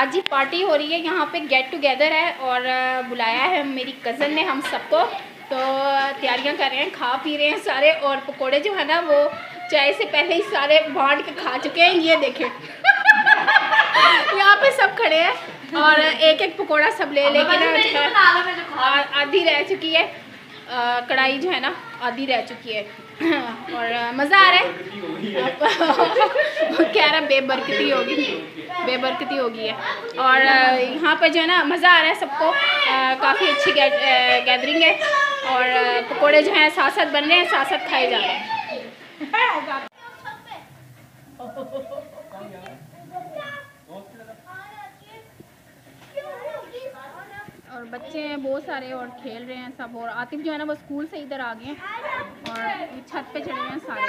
आज ही पार्टी हो रही है यहाँ पे गेट टुगेदर है और बुलाया है मेरी कज़न ने हम सबको। तो तैयारियाँ कर रहे हैं खा पी रहे हैं सारे और पकोड़े जो है ना वो चाय से पहले ही सारे बांट के खा चुके हैं ये देखें। यहाँ पे सब खड़े हैं और एक एक पकोड़ा सब ले लेके ना आधी रह चुकी है। कढ़ाई जो है ना आधी रह चुकी है। और मज़ा आ रहा है? कह रहा बेबरकती होगी। बेबरकती होगी है। और यहाँ पर जो है ना मज़ा आ रहा है सबको। काफ़ी अच्छी गैदरिंग है। और पकोड़े जो हैं साथ साथ बन रहे हैं साथ साथ खाए जा रहे हैं। और बच्चे हैं, बहुत सारे और खेल रहे हैं सब और आतिफ जो है ना, वो स्कूल से इधर आ गए हैं और छत पे चढ़े हैं सारे।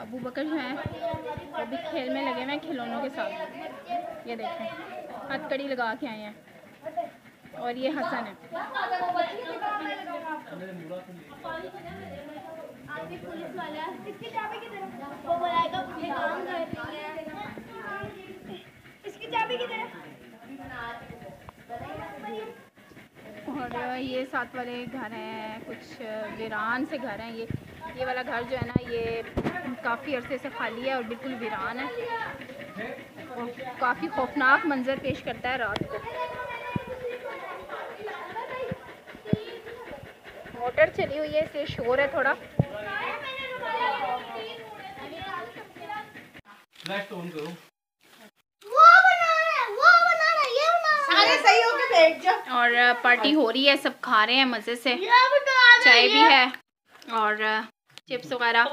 अबू बकर जो हैं, वो भी खेल में लगे हुए हैं खिलौनों के साथ। ये देखें, हथकड़ी लगा के आए हैं और ये हसन है। पुलिस वाला किसकी चाबी वो बुलाएगा काम कर रही है। इसकी चाबी और ये साथ वाले घर हैं, कुछ वीरान से घर हैं। ये ये वाला घर जो है ना, ये काफ़ी अरसे से खाली है और बिल्कुल वीरान है। और काफ़ी खौफनाक मंजर पेश करता है रात को। मोटर चली हुई है इसलिए शोर है थोड़ा। फ्लैश वो बना रहा है वो बना रहा है ये बना रहा है सारे सही होके बैठ जाओ। और पार्टी हो रही है सब खा रहे हैं मज़े से। चाय भी है। और चिप्स वगैरह।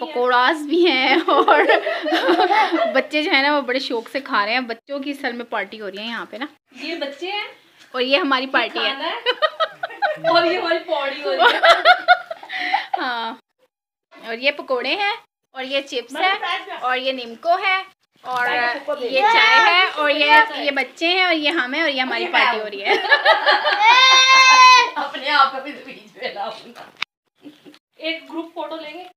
पकौड़ास भी हैं। और बच्चे जो है ना वो बड़े शौक से खा रहे हैं। बच्चों की सल में पार्टी हो रही है यहाँ पे ना। ये बच्चे हैं? और ये हमारी पार्टी है। और ये हमारी पौड़ी हो रही है। हाँ। और ये पकोड़े हैं और ये चिप्स है और ये निमको है और ये चाय है और ये ये बच्चे हैं और ये हम हैं और ये हमारी पार्टी हो रही है। अपने आप का भी एक ग्रुप फ़ोटो लेंगे।